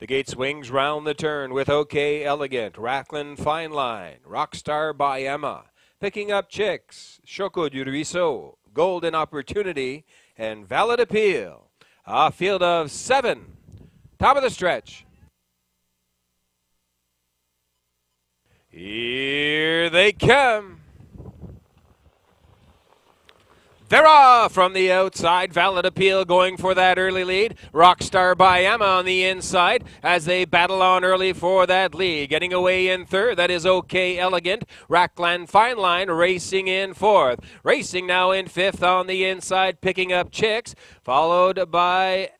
The gate swings round the turn with OK Elegant, Racklin Fine Line, Rockstar by Emma, picking up Chicks, Choco du Ruisseau, Golden Opportunity, and Valid Appeal. A field of seven. Top of the stretch. Here they come. Vera from the outside. Valid appeal going for that early lead. Rockstar by Emma on the inside as they battle on early for that lead. Getting away in third. That is OK Elegant. Rackland Fine Line racing in fourth. Racing now in fifth on the inside, picking up Chicks. Followed by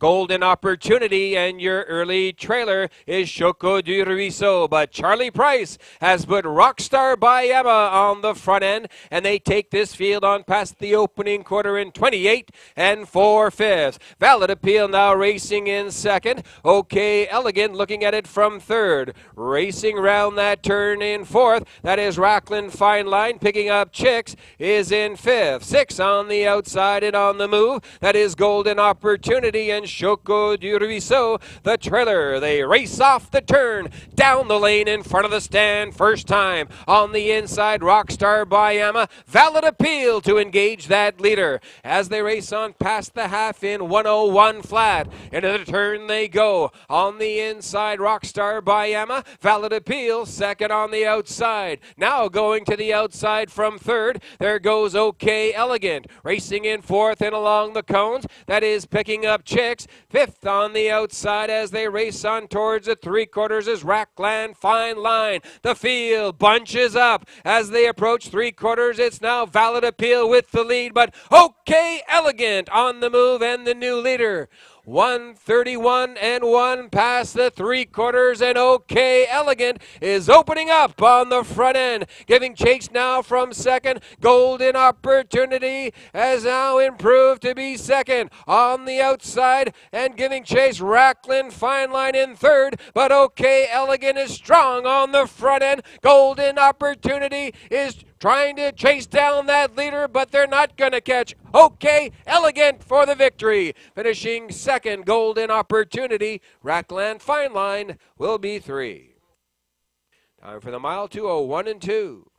Golden Opportunity, and your early trailer is Choco du Ruisseau. But Charlie Price has put Rockstar by Emma on the front end, and they take this field on past the opening quarter in 28 and 4 fifths. Valid Appeal now racing in second. OK Elegant looking at it from third. Racing round that turn in fourth. That is Racklin Fine Line picking up Chicks is in fifth. Six on the outside and on the move. That is Golden Opportunity and Choco du Ruisseau, the trailer. They race off the turn, down the lane in front of the stand. First time on the inside, Rockstar by Emma. Valid appeal to engage that leader as they race on past the half in 101 flat. Into the turn they go. On the inside, Rockstar by Emma. Valid appeal, second on the outside. Now going to the outside from third. There goes OK Elegant. Racing in fourth and along the cones. That is picking up Fifth on the outside as they race on towards the three quarters is Rackland Fine Line. The field bunches up as they approach three quarters. It's now Valid Appeal with the lead, but OK Elegant on the move and the new leader. 131 and 1 past the three quarters, and OK Elegant is opening up on the front end, giving chase now from second. Golden Opportunity has now improved to be second on the outside, and giving chase Racklin Fine Line in third, but OK Elegant is strong on the front end. Golden Opportunity is trying to chase down that leader, but they're not going to catch. OK, elegant for the victory. Finishing second, golden opportunity. Rackland Fine Line will be three. Time for the mile 201 and 2.